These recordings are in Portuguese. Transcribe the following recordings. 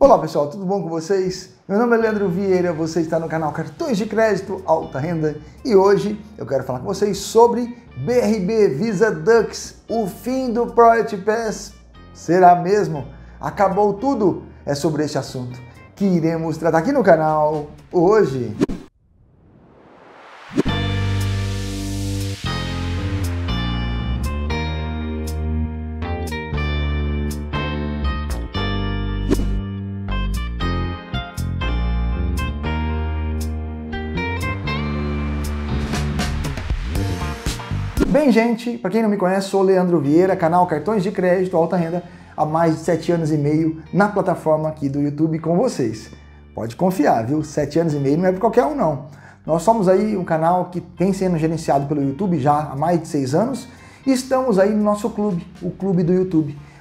Olá pessoal, tudo bom com vocês? Meu nome é Leandro Vieira, você está no canal Cartões de Crédito Alta Renda e hoje eu quero falar com vocês sobre BRB Visa Dux. O fim do Priority Pass será mesmo? Acabou tudo? É sobre esse assunto que iremos tratar aqui no canal hoje. Bem, gente, para quem não me conhece, sou Leandro Vieira, canal Cartões de Crédito Alta Renda, há mais de sete anos e meio na plataforma aqui do YouTube com vocês. Pode confiar, viu? Sete anos e meio não é para qualquer um, não. Nós somos aí um canal que tem sendo gerenciado pelo YouTube já há mais de seis anos e estamos aí no nosso clube, o Clube do YouTube,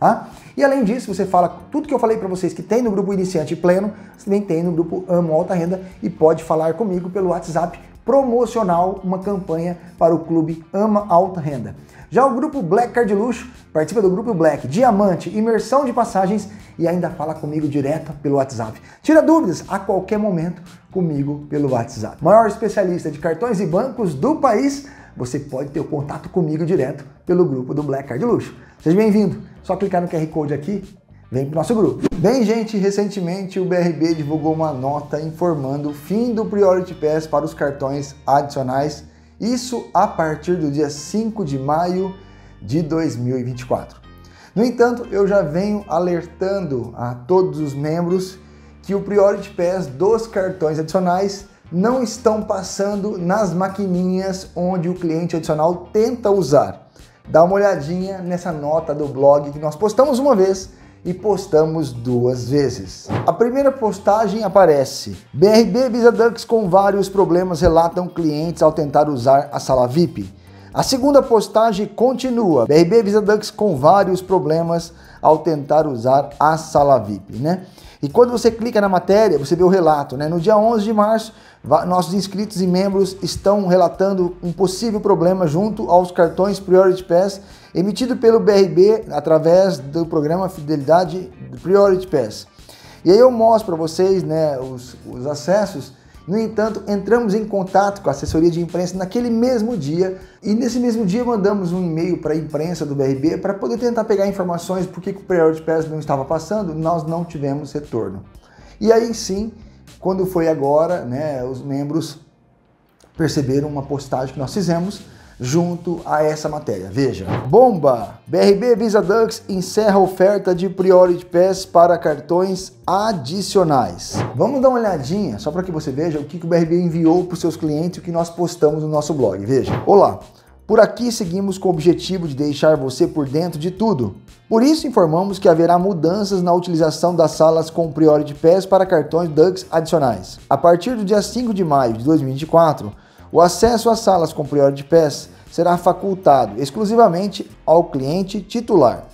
Tá? E além disso, você fala tudo que eu falei para vocês que tem no grupo Iniciante Pleno, você também tem no grupo Amo Alta Renda e pode falar comigo pelo WhatsApp promocional, uma campanha para o clube Ama Alta Renda. Já o grupo Black Card Luxo participa do grupo Black Diamante, imersão de passagens e ainda fala comigo direto pelo WhatsApp. Tira dúvidas a qualquer momento comigo pelo WhatsApp. Maior especialista de cartões e bancos do país, você pode ter o contato comigo direto pelo grupo do Black Card Luxo. Seja bem-vindo. Só clicar no QR Code aqui vem para o nosso grupo. Bem, gente, recentemente o BRB divulgou uma nota informando o fim do Priority Pass para os cartões adicionais isso a partir do dia 5 de maio de 2024. No entanto, eu já venho alertando a todos os membros que o Priority Pass dos cartões adicionais não estão passando nas maquininhas onde o cliente adicional tenta usar. Dá uma olhadinha nessa nota do blog que nós postamos uma vez e postamos duas vezes. A primeira postagem aparece: BRB Visa Dux com vários problemas relatam clientes ao tentar usar a sala VIP. A segunda postagem continua: BRB Visa Dux com vários problemas ao tentar usar a sala VIP, né? E quando você clica na matéria, você vê o relato, né? No dia 11 de março, nossos inscritos e membros estão relatando um possível problema junto aos cartões Priority Pass emitido pelo BRB através do programa Fidelidade Priority Pass. E aí eu mostro para vocês né, os, os acessos. No entanto, entramos em contato com a assessoria de imprensa naquele mesmo dia e nesse mesmo dia mandamos um e-mail para a imprensa do BRB para poder tentar pegar informações por que o Priority Pass não estava passando. Nós não tivemos retorno. E aí sim, quando foi agora, né, os membros perceberam uma postagem que nós fizemos junto a essa matéria. Veja. Bomba! BRB Visa Dux encerra oferta de Priority Pass para cartões adicionais. Vamos dar uma olhadinha, só para que você veja o que o BRB enviou para os seus clientes e o que nós postamos no nosso blog. Veja. Olá! Por aqui seguimos com o objetivo de deixar você por dentro de tudo. Por isso informamos que haverá mudanças na utilização das salas com Priority Pass para cartões Dux adicionais. A partir do dia 5 de maio de 2024, o acesso às salas com Priority Pass será facultado exclusivamente ao cliente titular,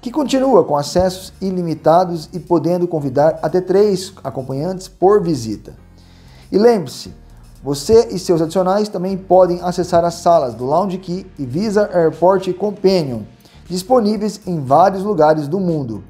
que continua com acessos ilimitados e podendo convidar até três acompanhantes por visita. E lembre-se, você e seus adicionais também podem acessar as salas do Lounge Key e Visa Airport Companion, disponíveis em vários lugares do mundo.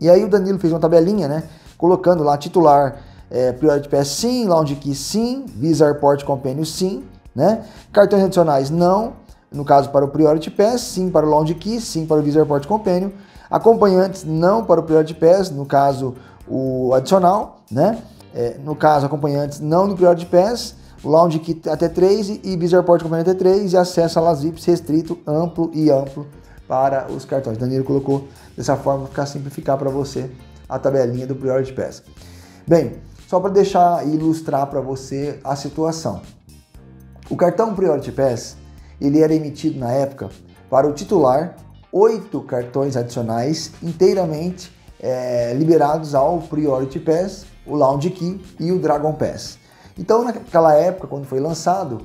E aí o Danilo fez uma tabelinha, né? Colocando lá titular, é, Priority Pass sim, Lounge Key sim, Visa Airport Companion sim, né? Cartões adicionais não, no caso para o Priority Pass, sim para o Lounge Key, sim para o Visa Airport Companion. Acompanhantes não para o Priority Pass, no caso o adicional, né? É, no caso, acompanhantes não no Priority Pass, Lounge Kit até 3 e Visa Airport Companion até 3 e acesso a Las VIPs restrito, amplo e amplo para os cartões. Danilo colocou dessa forma para simplificar para você a tabelinha do Priority Pass. Bem, só para deixar ilustrar para você a situação. O cartão Priority Pass ele era emitido na época para o titular oito cartões adicionais inteiramente é, liberados ao Priority Pass, o Lounge Key e o Dragon Pass. Então, naquela época, quando foi lançado,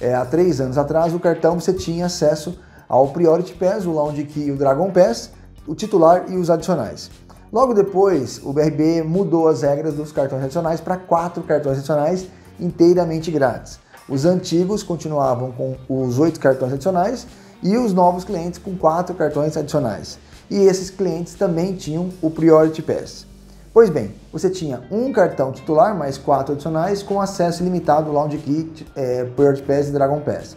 é, há três anos atrás, o cartão você tinha acesso ao Priority Pass, o Lounge Key e o Dragon Pass, o titular e os adicionais. Logo depois, o BRB mudou as regras dos cartões adicionais para quatro cartões adicionais inteiramente grátis. Os antigos continuavam com os oito cartões adicionais e os novos clientes com quatro cartões adicionais. E esses clientes também tinham o Priority Pass. Pois bem, você tinha um cartão titular mais quatro adicionais com acesso ilimitado ao Lounge Kit, é, Priority Pass e Dragon Pass.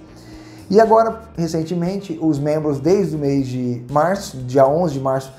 E agora, recentemente, os membros desde o mês de março, dia 11 de março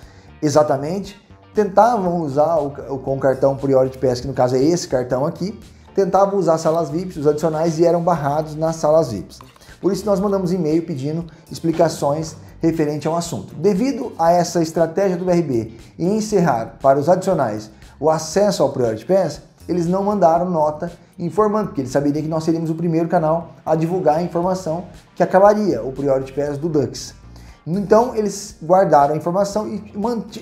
exatamente, tentavam usar o, com o cartão Priority Pass, que no caso é esse cartão aqui, tentavam usar salas VIPs, os adicionais, e eram barrados nas salas VIPs. Por isso nós mandamos e-mail pedindo explicações referente ao assunto. Devido a essa estratégia do BRB em encerrar para os adicionais o acesso ao Priority Pass, eles não mandaram nota informando, porque eles saberiam que nós seríamos o primeiro canal a divulgar a informação que acabaria o Priority Pass do Dux. Então eles guardaram a informação e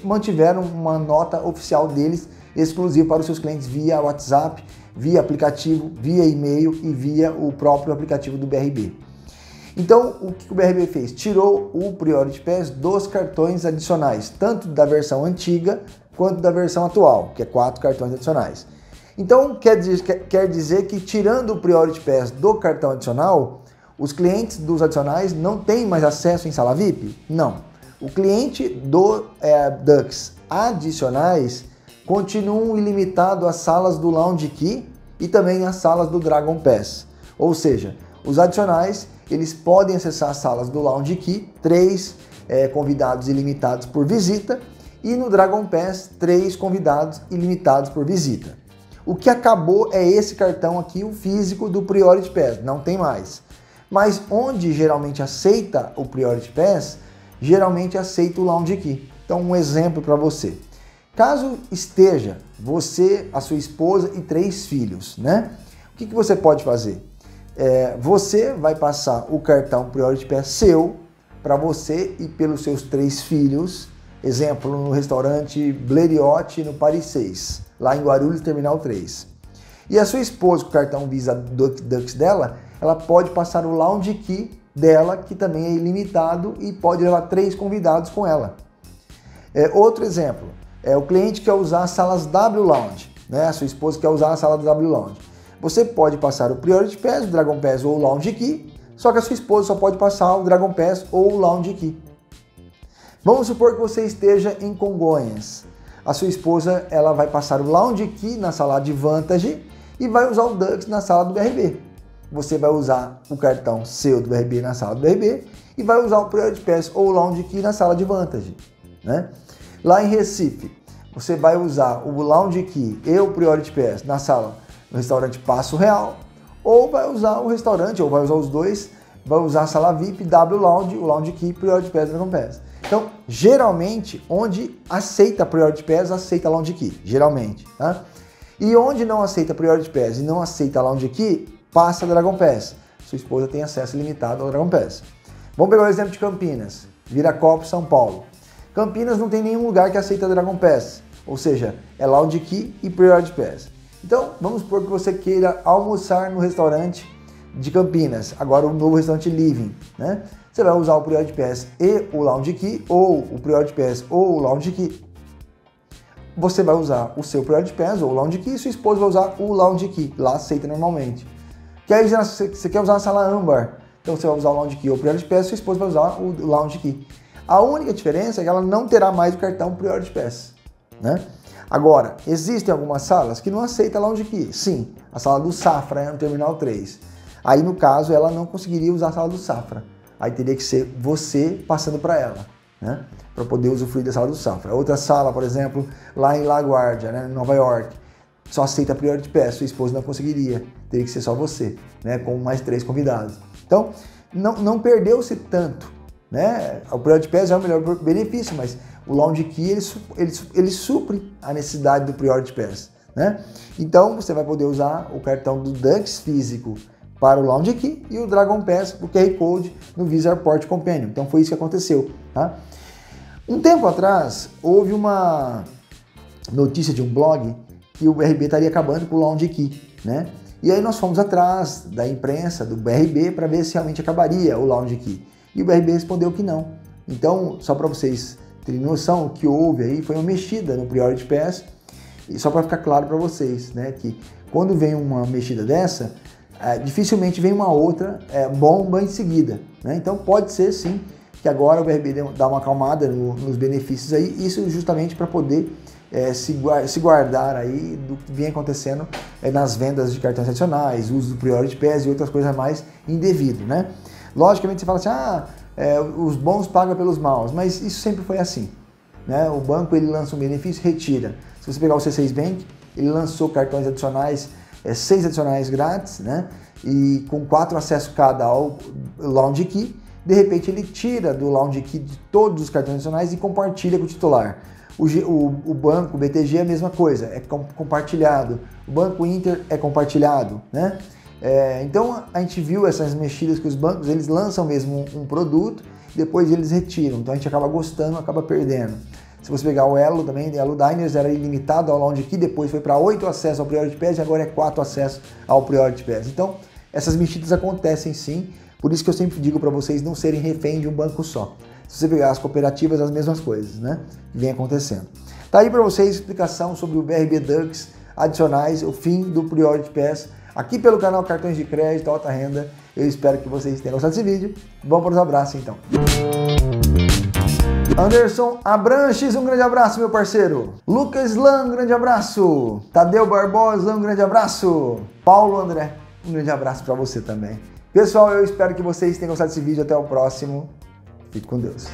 mantiveram uma nota oficial deles exclusiva para os seus clientes via WhatsApp, via aplicativo, via e-mail e via o próprio aplicativo do BRB. Então, o que o BRB fez? Tirou o Priority Pass dos cartões adicionais, tanto da versão antiga quanto da versão atual, que é quatro cartões adicionais. Então, quer dizer, quer dizer que tirando o Priority Pass do cartão adicional, os clientes dos adicionais não têm mais acesso em sala VIP? Não. O cliente do é, Dux adicionais continuam ilimitado às salas do Lounge Key e também às salas do Dragon Pass. Ou seja, os adicionais eles podem acessar as salas do Lounge Key, três é, convidados ilimitados por visita, e no Dragon Pass, três convidados ilimitados por visita. O que acabou é esse cartão aqui, o físico do Priority Pass, não tem mais. Mas onde geralmente aceita o Priority Pass, geralmente aceita o Lounge Key. Então, um exemplo para você. Caso esteja você, a sua esposa e três filhos, né? O que, que você pode fazer? É, você vai passar o cartão Priority Pass seu para você e pelos seus três filhos. Exemplo, no restaurante Bleriote, no Paris 6, lá em Guarulhos, Terminal 3. E a sua esposa, com o cartão Visa Dux dela, ela pode passar o Lounge Key dela, que também é ilimitado, e pode levar três convidados com ela. É, outro exemplo, é, o cliente quer usar as salas W Lounge, né? A sua esposa quer usar a sala W Lounge. Você pode passar o Priority Pass, o Dragon Pass ou o Lounge Key, só que a sua esposa só pode passar o Dragon Pass ou o Lounge Key. Vamos supor que você esteja em Congonhas. A sua esposa ela vai passar o Lounge Key na sala de Vantage e vai usar o Dux na sala do BRB. Você vai usar o cartão seu do BRB na sala do BRB e vai usar o Priority Pass ou o Lounge Key na sala de Vantage. Né? Lá em Recife, você vai usar o Lounge Key e o Priority Pass na sala no restaurante Passo Real, ou vai usar o restaurante, ou vai usar os dois, vai usar a sala VIP, W Lounge, o Lounge Key, Priority Pass Dragon Pass. Então, geralmente, onde aceita Priority Pass, aceita Lounge Key, geralmente, tá? E onde não aceita Priority Pass e não aceita Lounge Key, passa Dragon Pass. Sua esposa tem acesso limitado ao Dragon Pass. Vamos pegar o exemplo de Campinas, Viracopos, São Paulo. Campinas não tem nenhum lugar que aceita Dragon Pass, ou seja, é Lounge Key e Priority Pass. Então, vamos supor que você queira almoçar no restaurante de Campinas, agora o novo restaurante Living, né? Você vai usar o Priority Pass e o Lounge Key, ou o Priority Pass ou o Lounge Key. Você vai usar o seu Priority Pass ou o Lounge Key e sua esposa vai usar o Lounge Key, lá aceita normalmente. Que aí você quer usar a sala âmbar, então você vai usar o Lounge Key ou Priority Pass, sua esposa vai usar o Lounge Key. A única diferença é que ela não terá mais o cartão Priority Pass, né? Agora, existem algumas salas que não aceitam Lounge Key. Sim, a sala do Safra é no Terminal 3. Aí, no caso, ela não conseguiria usar a sala do Safra. Aí teria que ser você passando para ela, né? Para poder usufruir da sala do Safra. Outra sala, por exemplo, lá em LaGuardia, né, Nova York, só aceita Priority Pass, sua esposa não conseguiria. Teria que ser só você, né? Com mais três convidados. Então, não, não perdeu-se tanto né? O Priority Pass é o melhor benefício, mas o Lounge Key ele, ele, ele supre a necessidade do Priority Pass. Né? Então você vai poder usar o cartão do Dux físico para o Lounge Key e o Dragon Pass, o QR Code no Visa Airport Companion. Então foi isso que aconteceu. Tá? Um tempo atrás houve uma notícia de um blog que o RB estaria acabando com o Lounge Key. Né? E aí nós fomos atrás da imprensa, do BRB, para ver se realmente acabaria o Lounge Key. E o BRB respondeu que não. Então, só para vocês terem noção, o que houve aí foi uma mexida no Priority Pass. E só para ficar claro para vocês, né, que quando vem uma mexida dessa, é, dificilmente vem uma outra é, bomba em seguida. Né? Então pode ser sim que agora o BRB dá uma acalmada no, nos benefícios aí, isso justamente para poder é, se, se, guardar aí do que vem acontecendo é, nas vendas de cartões adicionais, uso do Priority Pass e outras coisas mais indevido, né? Logicamente você fala assim, ah, é, os bons pagam pelos maus, mas isso sempre foi assim, né? O banco ele lança um benefício, retira. Se você pegar o C6 Bank, ele lançou cartões adicionais, é, seis adicionais grátis, né? E com quatro acessos cada ao Lounge Key, de repente ele tira do Lounge Key de todos os cartões adicionais e compartilha com o titular. O, o, o, banco, BTG é a mesma coisa, é compartilhado. O banco Inter é compartilhado, né? É, então a gente viu essas mexidas que os bancos eles lançam mesmo um, um produto, depois eles retiram. Então a gente acaba gostando, acaba perdendo. Se você pegar o Elo também, Elo Diners era ilimitado ao Lounge Key, depois foi para 8 acessos ao Priority Pass e agora é 4 acessos ao Priority Pass. Então essas mexidas acontecem sim, por isso que eu sempre digo para vocês não serem refém de um banco só. Se você pegar as cooperativas, as mesmas coisas, né? Vem acontecendo. Tá aí para vocês explicação sobre o BRB Ducks adicionais, o fim do Priority Pass, aqui pelo canal Cartões de Crédito Alta Renda. Eu espero que vocês tenham gostado desse vídeo. Vamos para os abraços então. Anderson Abranches, um grande abraço, meu parceiro. Lucas Lan, um grande abraço. Tadeu Barbosa, um grande abraço. Paulo André, um grande abraço para você também. Pessoal, eu espero que vocês tenham gostado desse vídeo. Até o próximo. Fique com Deus.